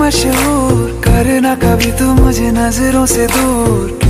मशहूर करना कभी तू मुझे नज़रों से दूर।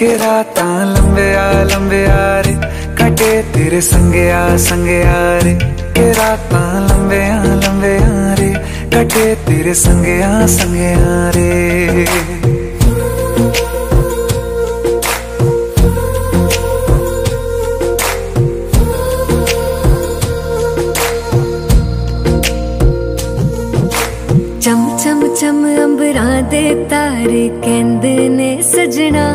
ਕੇ ਰਾਤਾਂ ਲੰਬਿਆ ਲੰਬਿਆ ਰੇ ਕਟੇ ਤੇਰੇ ਸੰਗਿਆ ਸੰਗਿਆ ਰੇ ਕੇ ਰਾਤਾਂ ਲੰਬਿਆ ਲੰਬਿਆ ਰੇ ਕਟੇ ਤੇਰੇ ਸੰਗਿਆ ਸੰਗਿਆ ਰੇ ਚਮ ਚਮ ਚਮ ਅੰਬਰਾਂ ਦੇ ਤਾਰੇ ਕਹਿੰਦੇ ਨੇ ਸਜਣਾ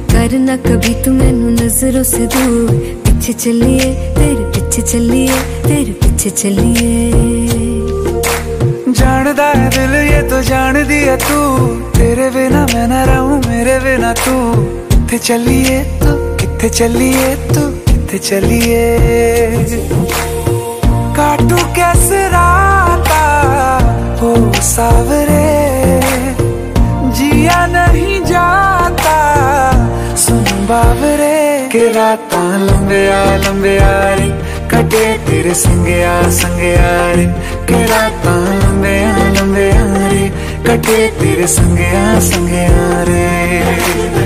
करना कभी तू मैनू नज़रों से दूर। पीछे चलिए तेरे पीछे चलिए तेरे पीछे चलिए। जानदा है दिल ये तो जान दिया तू। तेरे बिना मैं ना रहूँ, मेरे बिना तू। कितने चलिए तू कितने चलिए तू कितने चलिए। काटू कैसे राता हो सावरे। जिया नहीं जाता बाबरे के रात लंबे आ रे। कटे तेरे संगे आ रे। के रात लंबे आ रे। कटे तेरे संगे आ संगे आ रे।